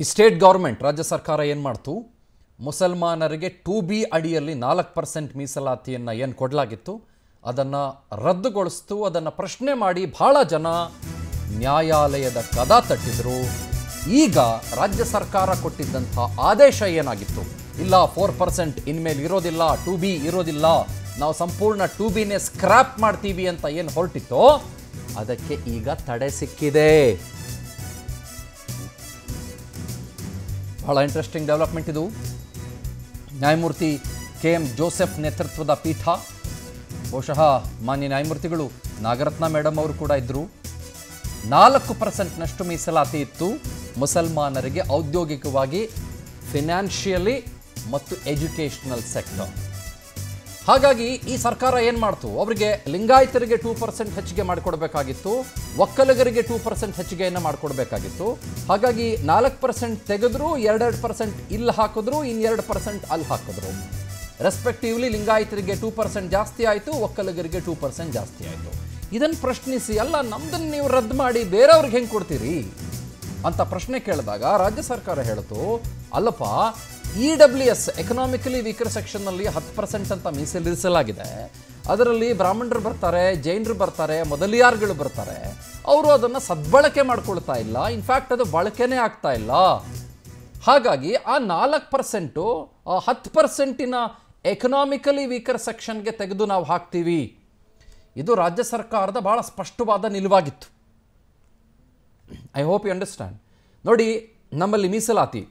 ಈ state government, ರಾಜ್ಯ ಸರ್ಕಾರ ಏನು ಮಾಡ್ತು? ಮುಸಲ್ಮಾನರಿಗೆ ಟು ಬಿ ಅಡಿಯಲ್ಲಿ ನಾಲ್ಕು ಪರ್ಸೆಂಟ್ ಮೀಸಲಾತಿಯನ್ನು ಏನು ಕೊಡಲಾಗಿತ್ತು? ಅದನ್ನು ರದ್ದುಗೊಳಿಸ್ತು, ಅದನ್ನು ಪ್ರಶ್ನೆ ಮಾಡಿ ಬಹಳ ಜನ ನ್ಯಾಯಾಲಯದ ಕದ ತಟ್ಟಿದ್ರು. ಈಗ ರಾಜ್ಯ ಸರ್ಕಾರ ಕೊಟ್ಟಿದ್ದಂಥ ಆದೇಶ ಏನಾಗಿತ್ತು? ಇಲ್ಲ ಫೋರ್ ಪರ್ಸೆಂಟ್ ಇನ್ಮೇಲೆ ಇರೋದಿಲ್ಲ, ಟು ಬಿ ಇರೋದಿಲ್ಲ, ನಾವು ಸಂಪೂರ್ಣ ಟು ಬಿನೇ ಸ್ಕ್ರ್ಯಾಪ್ ಮಾಡ್ತೀವಿ ಅಂತ ಏನು ಹೊರಟಿತ್ತೋ, ಅದಕ್ಕೆ ಈಗ ತಡೆ ಸಿಕ್ಕಿದೆ. ಬಹಳ ಇಂಟ್ರೆಸ್ಟಿಂಗ್ ಡೆವಲಪ್ಮೆಂಟ್ ಇದು. ನ್ಯಾಯಮೂರ್ತಿ ಕೆ ಎಂ ಜೋಸೆಫ್ ನೇತೃತ್ವದ ಪೀಠ. ಬಹುಶಃ ಮಾನ್ಯ ನ್ಯಾಯಮೂರ್ತಿಗಳು ನಾಗರತ್ನ ಮೇಡಮ್ ಅವರು ಕೂಡ ಇದ್ದರು ನಾಲ್ಕು ಪರ್ಸೆಂಟ್ನಷ್ಟು ಮೀಸಲಾತಿ ಇತ್ತು. ಮುಸಲ್ಮಾನರಿಗೆ ಔದ್ಯೋಗಿಕವಾಗಿ ಫಿನಾನ್ಷಿಯಲಿ ಮತ್ತು ಎಜುಕೇಷನಲ್ ಸೆಕ್ಟರ್ ಹಾಗಾಗಿ ಈ ಸರ್ಕಾರ ಏನು ಮಾಡ್ತು? ಅವರಿಗೆ ಲಿಂಗಾಯತರಿಗೆ ಟೂ ಪರ್ಸೆಂಟ್ ಹೆಚ್ಚಿಗೆ ಮಾಡಿಕೊಡ್ಬೇಕಾಗಿತ್ತು, ಒಕ್ಕಲಿಗರಿಗೆ ಟೂ ಪರ್ಸೆಂಟ್ ಹೆಚ್ಚಿಗೆಯನ್ನು ಮಾಡಿಕೊಡ್ಬೇಕಾಗಿತ್ತು. ಹಾಗಾಗಿ ನಾಲ್ಕು ಪರ್ಸೆಂಟ್ ತೆಗೆದ್ರು ಎರಡೆರಡು ಪರ್ಸೆಂಟ್ ಇಲ್ಲಿ ಹಾಕಿದ್ರು ಇನ್ನೆರಡು ಪರ್ಸೆಂಟ್ ಅಲ್ಲಿ ಹಾಕಿದ್ರು. ರೆಸ್ಪೆಕ್ಟಿವ್ಲಿ ಲಿಂಗಾಯತರಿಗೆ ಟೂ ಪರ್ಸೆಂಟ್ ಜಾಸ್ತಿ ಆಯಿತು, ಒಕ್ಕಲಿಗರಿಗೆ ಟೂ ಪರ್ಸೆಂಟ್ ಜಾಸ್ತಿ ಆಯಿತು. ಇದನ್ನು ಪ್ರಶ್ನಿಸಿ, ಅಲ್ಲ ನಮ್ದನ್ನು ನೀವು ರದ್ದು ಮಾಡಿ ಬೇರೆಯವ್ರಿಗೆ ಹೆಂಗೆ ಕೊಡ್ತೀರಿ? ಅಂತ ಪ್ರಶ್ನೆ ಕೇಳಿದಾಗ ರಾಜ್ಯ ಸರ್ಕಾರ ಹೇಳಿತು ಅಲ್ಲಪ್ಪ E W S economically weaker ಸೆಕ್ಷನ್ನಲ್ಲಿ ಹತ್ತು ಪರ್ಸೆಂಟ್ ಅಂತ ಮೀಸಲಿರಿಸಲಾಗಿದೆ ಅದರಲ್ಲಿ ಬ್ರಾಹ್ಮಣರು ಬರ್ತಾರೆ, ಜೈನರು ಬರ್ತಾರೆ, ಮೊದಲಿಯಾರ್ಗಳು ಬರ್ತಾರೆ. ಅವರು ಅದನ್ನು ಸದ್ಬಳಕೆ ಮಾಡ್ಕೊಳ್ತಾ ಇಲ್ಲ. ಇನ್ಫ್ಯಾಕ್ಟ್ ಅದು ಬಳಕೆನೇ ಆಗ್ತಾ ಇಲ್ಲ. ಹಾಗಾಗಿ ಆ ನಾಲ್ಕು ಪರ್ಸೆಂಟು ಹತ್ತು ಪರ್ಸೆಂಟಿನ ಎಕನಾಮಿಕಲಿ ವೀಕರ್ ಸೆಕ್ಷನ್ಗೆ ತೆಗೆದು ನಾವು ಹಾಕ್ತೀವಿ. ಇದು ರಾಜ್ಯ ಸರ್ಕಾರದ ಭಾಳ ಸ್ಪಷ್ಟವಾದ ನಿಲುವಾಗಿತ್ತು. ಐ ಹೋಪ್ ಯು ಅಂಡರ್ಸ್ಟ್ಯಾಂಡ್ ನೋಡಿ, ನಮ್ಮಲ್ಲಿ ಮೀಸಲಾತಿ.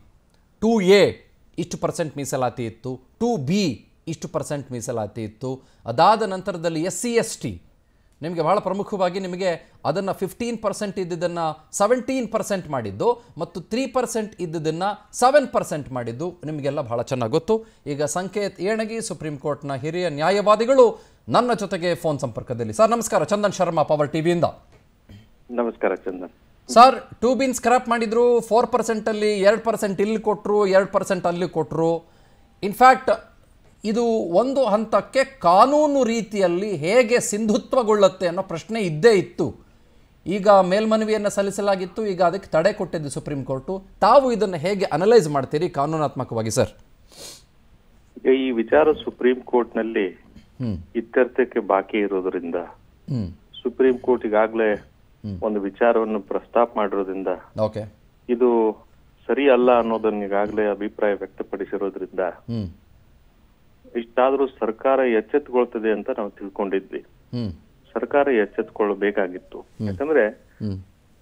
ಟು ಎ ಇಷ್ಟು ಪರ್ಸೆಂಟ್ ಮೀಸಲಾತಿ ಇತ್ತು. ಟು ಬಿ ಇಷ್ಟು ಪರ್ಸೆಂಟ್ ಮೀಸಲಾತಿ ಇತ್ತು. ಅದಾದ ನಂತರದಲ್ಲಿ ಎಸ್ ಸಿ ಎಸ್ ಟಿ ನಿಮಗೆ ಬಹಳ ಪ್ರಮುಖವಾಗಿ ನಿಮಗೆ ಅದನ್ನು ಫಿಫ್ಟೀನ್ ಪರ್ಸೆಂಟ್ ಇದ್ದಿದ್ದನ್ನು ಸೆವೆಂಟೀನ್ ಪರ್ಸೆಂಟ್ ಮಾಡಿದ್ದು ಮತ್ತು ತ್ರೀ ಪರ್ಸೆಂಟ್ ಇದ್ದಿದ್ದನ್ನು ಸೆವೆನ್ ಪರ್ಸೆಂಟ್ ಮಾಡಿದ್ದು ನಿಮಗೆಲ್ಲ ಬಹಳ ಚೆನ್ನಾಗಿ ಗೊತ್ತು. ಈಗ ಸಂಕೇತ್ ಏಣಗಿ, ಸುಪ್ರೀಂ ಕೋರ್ಟ್ನ ಹಿರಿಯ ನ್ಯಾಯವಾದಿಗಳು ನನ್ನ ಜೊತೆಗೆ ಫೋನ್ ಸಂಪರ್ಕದಲ್ಲಿ. ಸರ್, ನಮಸ್ಕಾರ. ಚಂದನ್ ಶರ್ಮಾ, ಪವರ್ ಟಿವಿಯಿಂದ. ನಮಸ್ಕಾರ, Chandan. Sir two bin scrap ಮಾಡಿದ್ರು ಫೋರ್ ಪರ್ಸೆಂಟಲ್ಲಿ ಎರಡು ಪರ್ಸೆಂಟ್ ಇಲ್ಲಿ ಕೊಟ್ಟರು ಎರಡು ಪರ್ಸೆಂಟ್ ಅಲ್ಲಿ ಕೊಟ್ಟರು ಇನ್ಫ್ಯಾಕ್ಟ್ ಇದು ಒಂದು ಹಂತಕ್ಕೆ ಕಾನೂನು ರೀತಿಯಲ್ಲಿ ಹೇಗೆ ಸಿಂಧುತ್ವಗೊಳ್ಳುತ್ತೆ ಅನ್ನೋ ಪ್ರಶ್ನೆ ಇದ್ದೇ ಇತ್ತು ಈಗ ಮೇಲ್ಮನವಿಯನ್ನು ಸಲ್ಲಿಸಲಾಗಿತ್ತು ಈಗ ಅದಕ್ಕೆ ತಡೆ ಕೊಟ್ಟಿದ್ದು ಸುಪ್ರೀಂ ಕೋರ್ಟು ತಾವು ಇದನ್ನು ಹೇಗೆ ಅನಲೈಸ್ ಮಾಡ್ತೀರಿ ಕಾನೂನಾತ್ಮಕವಾಗಿ ಸರ್ ಈಗ ಈ ವಿಚಾರ ಸುಪ್ರೀಂ ಕೋರ್ಟ್ನಲ್ಲಿ ಹ್ಮ್. ಇತ್ಯರ್ಥಕ್ಕೆ ಬಾಕಿ ಇರೋದ್ರಿಂದ ಸುಪ್ರೀಂ ಕೋರ್ಟ್ ಈಗಾಗಲೇ ಒಂದು ವಿಚಾರವನ್ನು ಪ್ರಸ್ತಾಪ ಮಾಡಿರೋದ್ರಿಂದ ಇದು ಸರಿ ಅಲ್ಲ ಅನ್ನೋದನ್ನ ಈಗಾಗಲೇ ಅಭಿಪ್ರಾಯ ವ್ಯಕ್ತಪಡಿಸಿರೋದ್ರಿಂದ ಇಷ್ಟಾದ್ರೂ ಸರ್ಕಾರ ಎಚ್ಚೆತ್ತುಕೊಳ್ತದೆ ಅಂತ ನಾವು ತಿಳ್ಕೊಂಡಿದ್ವಿ. ಸರ್ಕಾರ ಎಚ್ಚೆತ್ತುಕೊಳ್ಳಬೇಕಾಗಿತ್ತು. ಯಾಕಂದ್ರೆ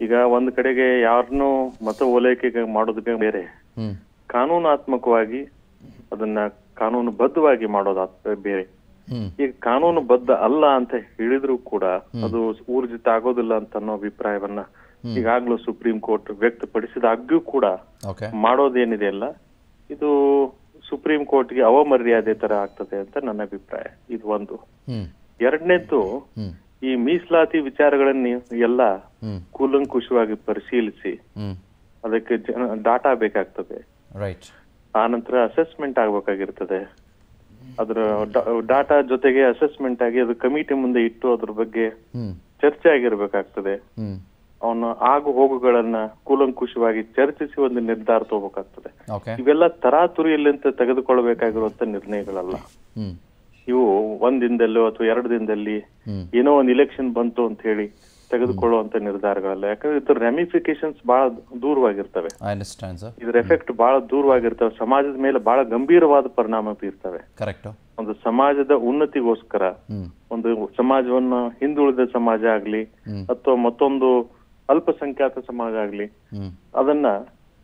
ಈಗ ಒಂದ್ ಕಡೆಗೆ ಯಾರನ್ನೂ ಮತ ಓಲೈಕೆ ಮಾಡೋದಕ್ಕೆ ಬೇರೆ. ಕಾನೂನಾತ್ಮಕವಾಗಿ ಅದನ್ನ ಕಾನೂನುಬದ್ಧವಾಗಿ ಮಾಡೋದ ಬೇರೆ. ಈಗ ಕಾನೂನು ಬದ್ಧ ಅಲ್ಲ ಅಂತ ಹೇಳಿದ್ರು ಕೂಡ ಅದು ಊರ್ಜಿತ ಆಗೋದಿಲ್ಲ ಅಂತ ಅನ್ನೋ ಅಭಿಪ್ರಾಯವನ್ನ ಈಗಾಗ್ಲೂ ಸುಪ್ರೀಂ ಕೋರ್ಟ್ ವ್ಯಕ್ತಪಡಿಸಿದಾಗ್ಯೂ ಕೂಡ ಮಾಡೋದೇನಿದೆ ಅಲ್ಲ ಇದು ಸುಪ್ರೀಂ ಕೋರ್ಟ್ಗೆ ಅವಮರ್ಯಾದೆ ತರ ಆಗ್ತದೆ ಅಂತ ನನ್ನ ಅಭಿಪ್ರಾಯ. ಇದು ಒಂದು. ಎರಡನೇದ್ದು ಈ ಮೀಸಲಾತಿ ವಿಚಾರಗಳನ್ನ ಎಲ್ಲ ಕೂಲಂಕುಷವಾಗಿ ಪರಿಶೀಲಿಸಿ ಅದಕ್ಕೆ ಜನ ಡಾಟಾ ಬೇಕಾಗ್ತದೆ. ಆ ನಂತರ ಅಸೆಸ್ಮೆಂಟ್ ಆಗ್ಬೇಕಾಗಿರ್ತದೆ. ಅದ್ರ ಡಾಟಾ ಜೊತೆಗೆ ಅಸೆಸ್ಮೆಂಟ್ ಆಗಿ ಅದು ಕಮಿಟಿ ಮುಂದೆ ಇಟ್ಟು ಅದ್ರ ಬಗ್ಗೆ ಚರ್ಚೆ ಆಗಿರ್ಬೇಕಾಗ್ತದೆ. ಅವನ ಆಗು ಹೋಗುಗಳನ್ನ ಕೂಲಂಕುಷವಾಗಿ ಚರ್ಚಿಸಿ ಒಂದು ನಿರ್ಧಾರ ತಗೋಬೇಕಾಗ್ತದೆ. ಇವೆಲ್ಲ ತರಾತುರಿಯಲ್ಲಿ ಅಂತ ತೆಗೆದುಕೊಳ್ಬೇಕಾಗಿರುವಂತ ನಿರ್ಣಯಗಳಲ್ಲ. ಇವು ಒಂದ್ ದಿನದಲ್ಲೋ ಅಥವಾ ಎರಡು ದಿನದಲ್ಲಿ ಏನೋ ಒಂದು ಇಲೆಕ್ಷನ್ ಬಂತು ಅಂತ ಹೇಳಿ ತೆಗೆದುಕೊಳ್ಳುವಂತ ನಿರ್ಧಾರಗಳಲ್ಲ. ಯಾಕಂದ್ರೆ ಇದ್ರ ರೆಮಿಫಿಕೇಶನ್ಸ್ ಬಹಳ ದೂರವಾಗಿರ್ತವೆ. ಇದ್ರ ಎಫೆಕ್ಟ್ ಬಹಳ ದೂರವಾಗಿರ್ತವೆ. ಸಮಾಜದ ಮೇಲೆ ಬಹಳ ಗಂಭೀರವಾದ ಪರಿಣಾಮ ಬೀರ್ತವೆ. ಕರೆಕ್ಟ್ ಒಂದು ಸಮಾಜದ ಉನ್ನತಿಗೋಸ್ಕರ ಒಂದು ಸಮಾಜವನ್ನ ಹಿಂದುಳಿದ ಸಮಾಜ ಆಗ್ಲಿ ಅಥವಾ ಮತ್ತೊಂದು ಅಲ್ಪಸಂಖ್ಯಾತ ಸಮಾಜ ಆಗ್ಲಿ ಅದನ್ನ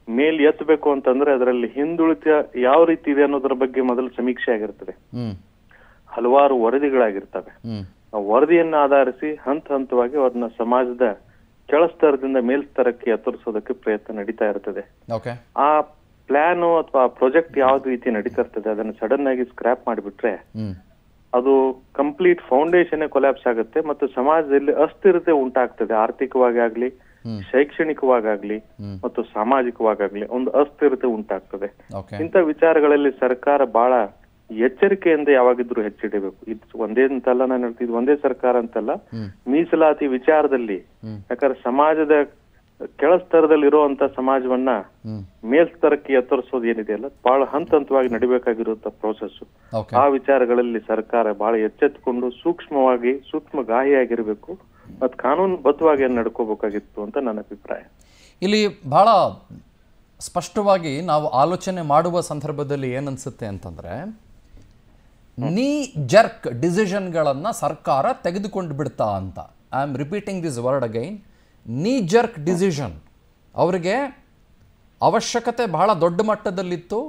ಮೇಲ್ ಎತ್ತಬೇಕು ಅಂತಂದ್ರೆ ಅದರಲ್ಲಿ ಹಿಂದುಳಿತ ಯಾವ ರೀತಿ ಇದೆ ಅನ್ನೋದ್ರ ಬಗ್ಗೆ ಮೊದಲು ಸಮೀಕ್ಷೆ ಆಗಿರ್ತದೆ. ಹಲವಾರು ವರದಿಗಳಾಗಿರ್ತವೆ. ವರದಿಯನ್ನ ಆಧರಿಸಿ ಹಂತ ಹಂತವಾಗಿ ಅದನ್ನ ಸಮಾಜದ ಕೆಳಸ್ತರದಿಂದ ಮೇಲ್ಸ್ತರಕ್ಕೆ ಎತ್ತರಿಸೋದಕ್ಕೆ ಪ್ರಯತ್ನ ನಡೀತಾ ಇರ್ತದೆ. ಆ ಪ್ಲಾನ್ ಅಥವಾ ಪ್ರಾಜೆಕ್ಟ್ ಯಾವ ರೀತಿ ನಡೀತಾ ಇರ್ತದೆ ಅದನ್ನ ಸಡನ್ ಆಗಿ ಸ್ಕ್ರಾಪ್ ಮಾಡಿಬಿಟ್ರೆ ಅದು ಕಂಪ್ಲೀಟ್ ಫೌಂಡೇಶನ್ ಕೊಲ್ಯಾಪ್ಸ್ ಆಗುತ್ತೆ ಮತ್ತು ಸಮಾಜದಲ್ಲಿ ಅಸ್ಥಿರತೆ ಉಂಟಾಗ್ತದೆ. ಆರ್ಥಿಕವಾಗಿ ಆಗ್ಲಿ ಶೈಕ್ಷಣಿಕವಾಗಿ ಶೈಕ್ಷಣಿಕವಾಗಲಿ. ಮತ್ತು ಸಾಮಾಜಿಕವಾಗಲಿ ಒಂದು ಅಸ್ಥಿರತೆ ಉಂಟಾಗ್ತದೆ. ಇಂಥ ವಿಚಾರಗಳಲ್ಲಿ ಸರ್ಕಾರ ಬಹಳ ಎಚ್ಚರಿಕೆಯಿಂದ ಯಾವಾಗಿದ್ರು ಹೆಚ್ಚಿಡಬೇಕು ಇದು ಒಂದೇ ಅಂತಲ್ಲ ನಾನು ಹೇಳ್ತಿದ್ದು ಒಂದೇ ಸರ್ಕಾರ ಅಂತಲ್ಲ. ಮೀಸಲಾತಿ ವಿಚಾರದಲ್ಲಿ. ಯಾಕಂದ್ರೆ ಸಮಾಜದ ಕೆಳಸ್ತರದಲ್ಲಿ ಇರುವಂತ ಸಮಾಜವನ್ನ ಮೇಲ್ಸ್ತರಕ್ಕೆ ಎತ್ತರಿಸೋದು ಏನಿದೆಯಲ್ಲ ಬಹಳ ಹಂತ ಹಂತವಾಗಿ ನಡಿಬೇಕಾಗಿರುವಂತ ಪ್ರೋಸೆಸ್ ಆ ವಿಚಾರಗಳಲ್ಲಿ ಸರ್ಕಾರ ಬಹಳ ಎಚ್ಚೆತ್ತುಕೊಂಡು ಸೂಕ್ಷ್ಮವಾಗಿ ಸೂಕ್ಷ್ಮ ಸೂಕ್ಷ್ಮಗಾಹಿಯಾಗಿರ್ಬೇಕು. ಮತ್ ಕಾನೂನುಬದ್ಧವಾಗಿ ನಡ್ಕೋಬೇಕಾಗಿತ್ತು ಅಂತ ನನ್ನ ಅಭಿಪ್ರಾಯ. ಇಲ್ಲಿ ಬಹಳ ಸ್ಪಷ್ಟವಾಗಿ ನಾವು ಆಲೋಚನೆ ಮಾಡುವ ಸಂದರ್ಭದಲ್ಲಿ ಏನನ್ಸುತ್ತೆ ಅಂತಂದರೆ ನೀ ಜರ್ಕ್ ಡಿಸಿಷನ್ಗಳನ್ನು ಸರ್ಕಾರ ತೆಗೆದುಕೊಂಡು ಬಿಡ್ತಾ ಅಂತ. I am repeating this word again knee jerk decision ಅವರಿಗೆ ಅವಶ್ಯಕತೆ ಬಹಳ ದೊಡ್ಡ ಮಟ್ಟದಲ್ಲಿತ್ತು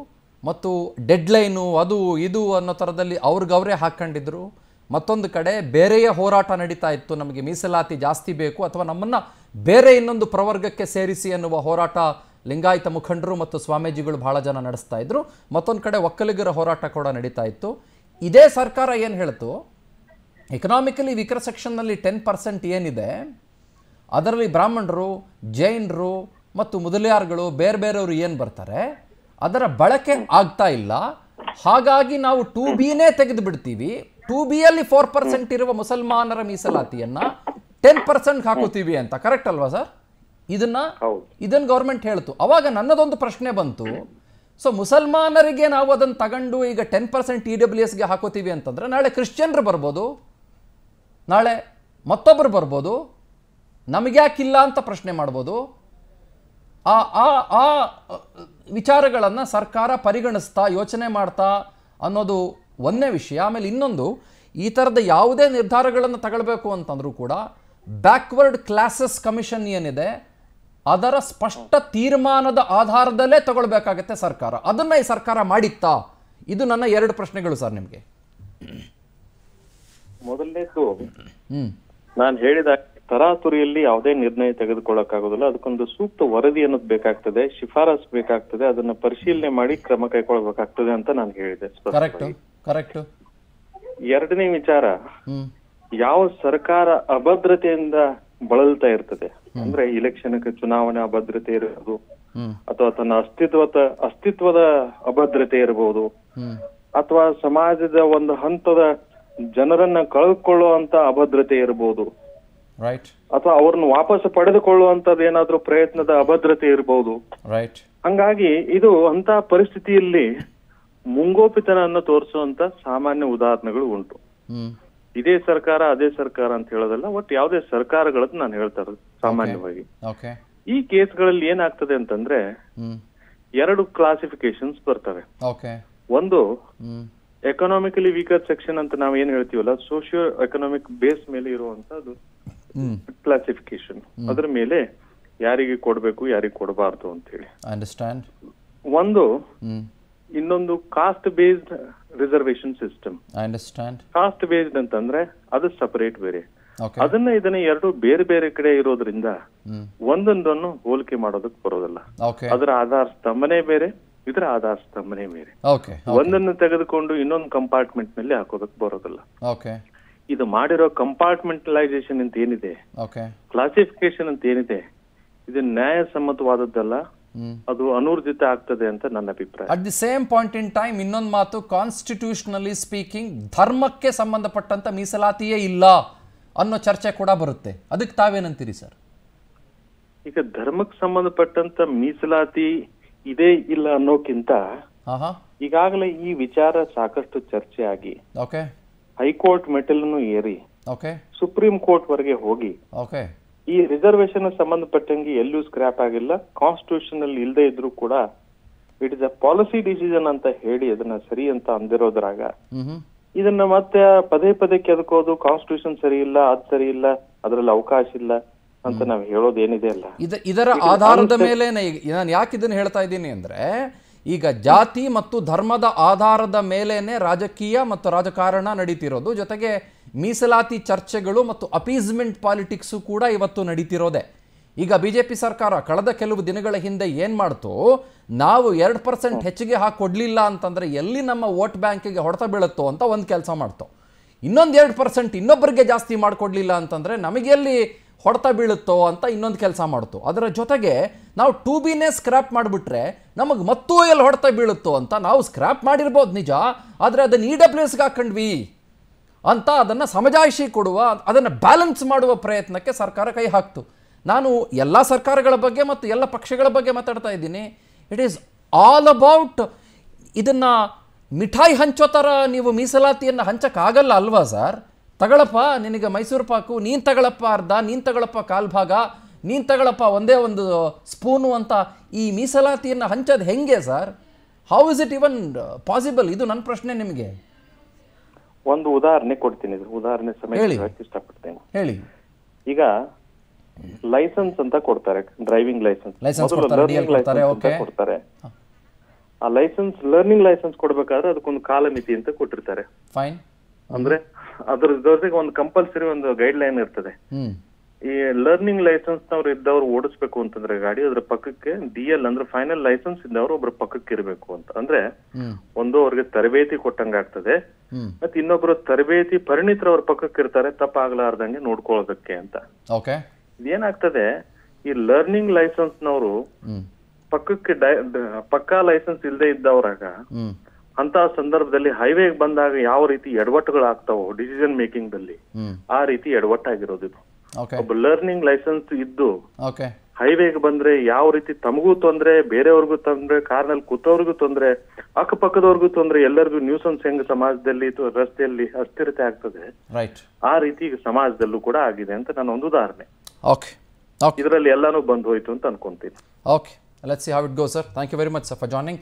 ಮತ್ತು ಡೆಡ್ಲೈನು ಅದು ಇದು ಅನ್ನೋ ಥರದಲ್ಲಿ ಅವ್ರಿಗವರೇ ಹಾಕ್ಕೊಂಡಿದ್ರು ಮತ್ತೊಂದು ಕಡೆ ಬೇರೆಯೇ ಹೋರಾಟ ನಡೀತಾ ಇತ್ತು. ನಮಗೆ ಮೀಸಲಾತಿ ಜಾಸ್ತಿ ಬೇಕು ಅಥವಾ ನಮ್ಮನ್ನು ಬೇರೆ ಇನ್ನೊಂದು ಪ್ರವರ್ಗಕ್ಕೆ ಸೇರಿಸಿ ಅನ್ನುವ ಹೋರಾಟ ಲಿಂಗಾಯತ ಮುಖಂಡರು ಮತ್ತು ಸ್ವಾಮೀಜಿಗಳು ಬಹಳ ಜನ ನಡೆಸ್ತಾ ಇದ್ರು. ಮತ್ತೊಂದು ಕಡೆ ಒಕ್ಕಲಿಗರ ಹೋರಾಟ ಕೂಡ ನಡೀತಾ ಇತ್ತು. ಇದೇ ಸರ್ಕಾರ ಏನು ಹೇಳ್ತು? ಎಕನಾಮಿಕಲಿ ವೀಕರ್ ಸೆಕ್ಷನ್ನಲ್ಲಿ ಟೆನ್ ಪರ್ಸೆಂಟ್ ಏನಿದೆ ಅದರಲ್ಲಿ ಬ್ರಾಹ್ಮಣರು ಜೈನರು ಮತ್ತು ಮುದಲಿಯಾರ್ಗಳು ಬೇರೆ ಬೇರೆಯವರು ಏನು ಬರ್ತಾರೆ? ಅದರ ಬಳಕೆ ಆಗ್ತಾ ಇಲ್ಲ. ಹಾಗಾಗಿ ನಾವು ಟೂ ಬಿನೇ ತೆಗೆದು ಬಿಡ್ತೀವಿ ಟೂ ಬಿಯಲ್ಲಿ ಫೋರ್ ಪರ್ಸೆಂಟ್ ಇರುವ ಮುಸಲ್ಮಾನರ ಮೀಸಲಾತಿಯನ್ನ ಟೆನ್ ಪರ್ಸೆಂಟ್ ಹಾಕೋತೀವಿ ಅಂತ. ಕರೆಕ್ಟ್ ಅಲ್ವಾ ಸರ್? ಇದನ್ನ ಇದನ್ನು ಗೌರ್ಮೆಂಟ್ ಹೇಳ್ತು. ಅವಾಗ ನನ್ನದೊಂದು ಪ್ರಶ್ನೆ ಬಂತು. ಸೊ ಮುಸಲ್ಮಾನರಿಗೆ ನಾವು ಅದನ್ನು ತಗೊಂಡು ಈಗ ಟೆನ್ ಪರ್ಸೆಂಟ್ ಇ ಡಬ್ಲ್ಯೂ ಎಸ್ಗೆ ಹಾಕೋತೀವಿ ಅಂತಂದರೆ ನಾಳೆ ಕ್ರಿಶ್ಚಿಯನ್ರು ಬರ್ಬೋದು, ನಾಳೆ ಮತ್ತೊಬ್ಬರು ಬರ್ಬೋದು, ನಮಗ್ಯಾಕಿಲ್ಲ ಅಂತ ಪ್ರಶ್ನೆ ಮಾಡ್ಬೋದು. ಆ ಆ ಆ ವಿಚಾರಗಳನ್ನು ಸರ್ಕಾರ ಪರಿಗಣಿಸ್ತಾ, ಯೋಚನೆ ಮಾಡ್ತಾ ಅನ್ನೋದು ಒಂದನೇ ವಿಷಯ. ಆಮೇಲೆ ಇನ್ನೊಂದು, ಈ ಥರದ ಯಾವುದೇ ನಿರ್ಧಾರಗಳನ್ನು ತಗೊಳ್ಬೇಕು ಅಂತಂದರೂ ಕೂಡ ಬ್ಯಾಕ್ವರ್ಡ್ ಕ್ಲಾಸಸ್ ಕಮಿಷನ್ ಏನಿದೆ ಅದರ ಸ್ಪಷ್ಟ ತೀರ್ಮಾನದ ಆಧಾರದಲ್ಲೇ ತಗೊಳ್ಬೇಕಾಗತ್ತೆ ಸರ್ಕಾರ. ಅದನ್ನ ಈ ಸರ್ಕಾರ ಮಾಡಿತ್ತಾ? ಇದು ನನ್ನ ಎರಡು ಪ್ರಶ್ನೆಗಳು ಸರ್ ನಿಮಗೆ. ಮೊದಲನೇದು ನಾನು ಹೇಳಿದ ತರಾತುರಿಯಲ್ಲಿ ಯಾವುದೇ ನಿರ್ಣಯ ತೆಗೆದುಕೊಳ್ಳಕ್ಕಾಗೋದಿಲ್ಲ. ಅದಕ್ಕೊಂದು ಸೂಕ್ತ ವರದಿ ಅನ್ನೋದು ಬೇಕಾಗ್ತದೆ ಶಿಫಾರಸ್ ಬೇಕಾಗ್ತದೆ ಅದನ್ನ ಪರಿಶೀಲನೆ ಮಾಡಿ ಕ್ರಮ ಕೈಗೊಳ್ಬೇಕಾಗ್ತದೆ ಅಂತ ನಾನು ಹೇಳಿದೆ ಎರಡನೇ ವಿಚಾರ ಯಾವ ಸರ್ಕಾರ ಅಭದ್ರತೆಯಿಂದ ಬಳಲ್ತಾ ಇರ್ತದೆ. ಅಂದ್ರೆ ಇಲೆಕ್ಷನ್ ಚುನಾವಣೆ ಅಭದ್ರತೆ ಇರಬಹುದು ಅಥವಾ ತನ್ನ ಅಸ್ತಿತ್ವದ ಅಸ್ತಿತ್ವದ ಅಭದ್ರತೆ ಇರಬಹುದು ಅಥವಾ ಸಮಾಜದ ಒಂದು ಹಂತದ ಜನರನ್ನ ಕಳೆದುಕೊಳ್ಳುವಂತ ಅಭದ್ರತೆ ಇರಬಹುದು ಅಥವಾ ಅವ್ರನ್ನ ವಾಪಸ್ ಪಡೆದುಕೊಳ್ಳುವಂತದ್ದು ಏನಾದ್ರೂ ಪ್ರಯತ್ನದ ಅಭದ್ರತೆ ಇರಬಹುದು ಹಂಗಾಗಿ ಇದು ಅಂತ ಪರಿಸ್ಥಿತಿಯಲ್ಲಿ ಮುಂಗೋಪಿತನವನ್ನು ತೋರಿಸುವಂತ ಸಾಮಾನ್ಯ ಉದಾಹರಣೆಗಳು ಉಂಟು. ಇದೇ ಸರ್ಕಾರ ಅದೇ ಸರ್ಕಾರ ಅಂತ ಹೇಳೋದಲ್ಲ ಒಟ್ಟು ಯಾವುದೇ ಸರ್ಕಾರಗಳದ್ದು ನಾನು ಹೇಳ್ತಾ ಇರೋದು ಸಾಮಾನ್ಯವಾಗಿ. ಈ ಕೇಸ್ಗಳಲ್ಲಿ ಏನಾಗ್ತದೆ ಅಂತಂದ್ರೆ ಎರಡು ಕ್ಲಾಸಿಫಿಕೇಶನ್ಸ್ ಬರ್ತವೆ. ಒಂದು ಎಕನಾಮಿಕಲಿ ವೀಕರ್ ಸೆಕ್ಷನ್ ಅಂತ ನಾವು ಏನ್ ಹೇಳ್ತೀವಲ್ಲ ಸೋಶಿಯೋ ಎಕನಾಮಿಕ್ ಬೇಸ್ ಮೇಲೆ ಇರುವಂತದ್ದು ಕ್ಲಾಸಿಫಿಕೇಶನ್ ಅದ್ರ ಮೇಲೆ ಯಾರಿಗೆ ಕೊಡ್ಬೇಕು ಯಾರಿಗೆ ಕೊಡಬಾರ್ದು ಅಂತ ಹೇಳಿ. ಅಂಡರ್ಸ್ಟ್ಯಾಂಡ್ ಒಂದು ಇನ್ನೊಂದು caste based reservation system caste based ಅಂತಂದ್ರೆ ಅದು ಸಪರೇಟ್ ಬೇರೆ. ಅದನ್ನ ಇದನ್ನ ಎರಡು ಬೇರೆ ಬೇರೆ ಕಡೆ ಇರೋದ್ರಿಂದ ಒಂದೊಂದನ್ನು ಹೋಲಿಕೆ ಮಾಡೋದಕ್ಕೆ ಬರೋದಿಲ್ಲ. ಅದರ ಆಧಾರ್ ಸ್ತಂಭನೆ ಬೇರೆ ಇದರ ಆಧಾರ್ ಸ್ತಂಭನೆ ಬೇರೆ. ಒಂದನ್ನು ತೆಗೆದುಕೊಂಡು ಇನ್ನೊಂದು ಕಂಪಾರ್ಟ್ಮೆಂಟ್ನಲ್ಲಿ ಹಾಕೋದಕ್ಕೆ ಬರೋದಿಲ್ಲ. ಇದು ಮಾಡಿರೋ ಕಂಪಾರ್ಟ್ಮೆಂಟಲೈಸೇಷನ್ ಅಂತ ಏನಿದೆ? ಕ್ಲಾಸಿಫಿಕೇಶನ್ ಅಂತ ಏನಿದೆ? ಇದು ನ್ಯಾಯಸಮ್ಮತವಾದದ್ದಲ್ಲ ಅದು ಅನೂರ್ಜಿತ ಆಗ್ತದೆ ಅಂತ ನನ್ನ ಅಭಿಪ್ರಾಯ. At the same point in time ಇನ್ನೊಂದು ಮಾತು ಕಾನ್ಸ್ಟಿಟ್ಯೂಷನಲಿ ಸ್ಪೀಕಿಂಗ್ ಧರ್ಮಕ್ಕೆ ಸಂಬಂಧಪಟ್ಟಂತ ಮೀಸಲಾತಿಯೇ ಇಲ್ಲ ಅನ್ನೋ ಚರ್ಚೆ ಕೂಡ ಬರುತ್ತೆ. ಅದಕ್ಕೆ ತಾವೇನಂತೀರಿ ಸರ್? ಈಗ ಧರ್ಮಕ್ಕೆ ಸಂಬಂಧಪಟ್ಟಂತ ಮೀಸಲಾತಿ ಇದೆ ಇಲ್ಲ ಅನ್ನೋಕ್ಕಿಂತ ಈಗಾಗಲೇ ಈ ವಿಚಾರ ಸಾಕಷ್ಟು ಚರ್ಚೆ ಆಗಿ ಓಕೆ ಹೈಕೋರ್ಟ್ ಮೆಟಲನ್ನು ಏರಿ ಓಕೆ ಸುಪ್ರೀಂ ಕೋರ್ಟ್ ವರೆಗೆ ಹೋಗಿ ಓಕೆ ಈ ರಿಸರ್ವೇಶನ್ ಸಂಬಂಧಪಟ್ಟಂಗೆ ಎಲ್ಲೂ ಸ್ಕ್ರಾಪ್ ಆಗಿಲ್ಲ. ಕಾನ್ಸ್ಟಿಟ್ಯೂಷನ್ ಅಲ್ಲಿ ಇಲ್ಲದೆ ಇದ್ರೂ ಕೂಡ it is a policy decision ಅಂತ ಹೇಳಿ ಅದನ್ನ ಸರಿ ಅಂತ ಅಂದಿರೋದ್ರಾಗ ಇದನ್ನ ಮತ್ತೆ ಪದೇ ಪದೇ ಕೆದಕೋದು ಕಾನ್ಸ್ಟಿಟ್ಯೂಷನ್ ಸರಿ ಇಲ್ಲ ಅದ್ ಸರಿ ಇಲ್ಲ ಅದ್ರಲ್ಲಿ ಅವಕಾಶ ಇಲ್ಲ ಅಂತ ನಾವು ಹೇಳೋದೇನಿದೆ ಅಲ್ಲ. ಇದ ಇದರ ಆಧಾರದ ಮೇಲೆ ನಾನು ಯಾಕೆ ಇದನ್ನ ಹೇಳ್ತಾ ಇದ್ದೀನಿ ಅಂದ್ರೆ ಈಗ ಜಾತಿ ಮತ್ತು ಧರ್ಮದ ಆಧಾರದ ಮೇಲೇನೆ ರಾಜಕೀಯ ಮತ್ತು ರಾಜಕಾರಣ ನಡೀತಿರೋದು. ಜೊತೆಗೆ ಮೀಸಲಾತಿ ಚರ್ಚೆಗಳು ಮತ್ತು ಅಪೀಸ್ಮೆಂಟ್ ಪಾಲಿಟಿಕ್ಸು ಕೂಡ ಇವತ್ತು ನಡೀತಿರೋದೆ. ಈಗ ಬಿ ಜೆ ಪಿ ಸರ್ಕಾರ ಕಳೆದ ಕೆಲವು ದಿನಗಳ ಹಿಂದೆ ಏನು ಮಾಡ್ತು, ನಾವು ಎರಡು ಪರ್ಸೆಂಟ್ ಹೆಚ್ಚಿಗೆ ಹಾಕಿ ಕೊಡಲಿಲ್ಲ ಅಂತಂದರೆ ಎಲ್ಲಿ ನಮ್ಮ ವೋಟ್ ಬ್ಯಾಂಕಿಗೆ ಹೊಡೆತ ಬೀಳುತ್ತೋ ಅಂತ ಒಂದು ಕೆಲಸ ಮಾಡ್ತು. ಇನ್ನೊಂದು ಎರಡು ಪರ್ಸೆಂಟ್ ಇನ್ನೊಬ್ಬರಿಗೆ ಜಾಸ್ತಿ ಮಾಡಿಕೊಡ್ಲಿಲ್ಲ ಅಂತಂದರೆ ನಮಗೆಲ್ಲಿ ಹೊಡೆತ ಬೀಳುತ್ತೋ ಅಂತ ಇನ್ನೊಂದು ಕೆಲಸ ಮಾಡ್ತು. ಅದರ ಜೊತೆಗೆ ನಾವು ಟೂ ಬಿನೇ ಸ್ಕ್ರ್ಯಾಪ್ ಮಾಡಿಬಿಟ್ರೆ ನಮಗೆ ಮತ್ತೂ ಎಲ್ಲಿ ಹೊಡೆತ ಬೀಳುತ್ತೋ ಅಂತ ನಾವು ಸ್ಕ್ರ್ಯಾಪ್ ಮಾಡಿರ್ಬೋದು ನಿಜ, ಆದರೆ ಅದನ್ನು ಇ ಡಬ್ಲ್ಯೂ ಎಸ್ಗೆ ಹಾಕೊಂಡ್ವಿ ಅಂತ ಅದನ್ನು ಸಮಜಾಯಿಷಿ ಕೊಡುವ, ಅದನ್ನು ಬ್ಯಾಲೆನ್ಸ್ ಮಾಡುವ ಪ್ರಯತ್ನಕ್ಕೆ ಸರ್ಕಾರ ಕೈ ಹಾಕ್ತು. ನಾನು ಎಲ್ಲ ಸರ್ಕಾರಗಳ ಬಗ್ಗೆ ಮತ್ತು ಎಲ್ಲ ಪಕ್ಷಗಳ ಬಗ್ಗೆ ಮಾತಾಡ್ತಾ ಇದ್ದೀನಿ. ಇಟ್ ಈಸ್ ಆಲ್ ಅಬೌಟ್ ಇದನ್ನು ಮಿಠಾಯಿ ಹಂಚೋ ಥರ ನೀವು ಮೀಸಲಾತಿಯನ್ನು ಹಂಚೋಕ್ಕಾಗಲ್ಲ ಅಲ್ವಾ ಸರ್? ತಗಳಪ್ಪ, ನಿನಗೆ ಮೈಸೂರು ಪಾಕು, ನೀನು ತಗಳಪ್ಪ ಅರ್ಧ, ನೀನು ತಗಳಪ್ಪ ಕಾಲ್ಭಾಗ ನೀನು ತಗಳಪ್ಪ ಒಂದೇ ಒಂದು ಸ್ಪೂನು ಅಂತ ಈ ಮೀಸಲಾತಿಯನ್ನು ಹಂಚೋದು ಹೆಂಗೆ sir? How is it even possible ಇದು ನನ್ನ ಪ್ರಶ್ನೆ ನಿಮಗೆ. ಒಂದು ಉದಾಹರಣೆ ಕೊಡ್ತೀನಿ ಉದಾಹರಣೆ ಸಮೇತ ಇಷ್ಟಪಡ್ತೇನೆ. ಹೇಳಿ. ಈಗ ಲೈಸೆನ್ಸ್ ಅಂತ ಕೊಡ್ತಾರೆ ಡ್ರೈವಿಂಗ್ ಲೈಸೆನ್ಸ್. License ಕೊಡ್ತಾರೆ, ಆ ಲೈಸೆನ್ಸ್ ಲರ್ನಿಂಗ್ ಲೈಸೆನ್ಸ್ ಕೊಡ್ಬೇಕಾದ್ರೆ ಅದಕ್ಕೊಂದು ಕಾಲಮಿತಿ ಅಂತ ಕೊಟ್ಟಿರ್ತಾರೆ. ಅಂದ್ರೆ ಅದ್ರ ಜೊತೆಗೆ ಒಂದು ಕಂಪಲ್ಸರಿ ಒಂದು ಗೈಡ್ ಲೈನ್ ಇರ್ತದೆ ಈ ಲರ್ನಿಂಗ್ ಲೈಸೆನ್ಸ್ ನವ್ರು ಇದ್ದವ್ರು ಓಡಿಸ್ಬೇಕು ಅಂತಂದ್ರೆ ಗಾಡಿ ಅದ್ರ ಪಕ್ಕಕ್ಕೆ ಡಿ ಎಲ್ ಅಂದ್ರೆ ಫೈನಲ್ ಲೈಸೆನ್ಸ್ ಇದ್ದವ್ರು ಒಬ್ರ ಪಕ್ಕಕ್ಕೆ ಇರಬೇಕು ಅಂತ. ಅಂದ್ರೆ ಒಂದು ಅವ್ರಿಗೆ ತರಬೇತಿ ಕೊಟ್ಟಂಗಾಗ್ತದೆ ಮತ್ತೆ ಇನ್ನೊಬ್ರು ತರಬೇತಿ ಪರಿಣಿತರ ಅವ್ರ ಪಕ್ಕಕ್ಕೆ ಇರ್ತಾರೆ ತಪ್ಪಾಗ್ಲಾರ್ದಂಗೆ ನೋಡ್ಕೊಳ್ಳೋದಕ್ಕೆ ಅಂತ. ಇದೇನಾಗ್ತದೆ ಈ ಲರ್ನಿಂಗ್ ಲೈಸೆನ್ಸ್ ನವರು ಪಕ್ಕಕ್ಕೆ ಪಕ್ಕಾ ಲೈಸೆನ್ಸ್ ಇಲ್ಲದೆ ಇದ್ದವ್ರಾಗ ಅಂತ ಸಂದರ್ಭದಲ್ಲಿ ಹೈವೇಗೆ ಬಂದಾಗ ಯಾವ ರೀತಿ ಎಡವಟ್ಟುಗಳು ಆಗ್ತಾವೋ ಡಿಸಿಷನ್ ಮೇಕಿಂಗ್ ದಲ್ಲಿ ಆ ರೀತಿ ಎಡವಟ್ಟಾಗಿರೋದು ಇದು. ಒಬ್ಬ ಲರ್ನಿಂಗ್ ಲೈಸೆನ್ಸ್ ಇದ್ದು ಹೈವೇಗೆ ಬಂದ್ರೆ ಯಾವ ರೀತಿ ತಮಗೂ ತೊಂದ್ರೆ ಬೇರೆಯವ್ರಿಗೂ ತೊಂದ್ರೆ ಕಾರ್ನಲ್ಲಿ ಕೂತವ್ರಿಗೂ ತೊಂದ್ರೆ ಅಕ್ಕಪಕ್ಕದವ್ರಿಗೂ ತೊಂದ್ರೆ ಎಲ್ಲರಿಗೂ ನ್ಯೂಸನ್ಸ್ ಹೆಂಗ್ ಸಮಾಜದಲ್ಲಿ ರಸ್ತೆಯಲ್ಲಿ ಅಸ್ಥಿರತೆ ಆಗ್ತದೆ ರೈಟ್ ಆ ರೀತಿ ಸಮಾಜದಲ್ಲೂ ಕೂಡ ಆಗಿದೆ ಅಂತ ನಾನು ಒಂದು ಉದಾಹರಣೆ. ಇದರಲ್ಲಿ ಎಲ್ಲಾನು ಬಂದ್ ಹೋಯ್ತು ಅಂತ ಅನ್ಕೊಂತೀನಿ. Okay let's see how it go sir thank you very much sir for joining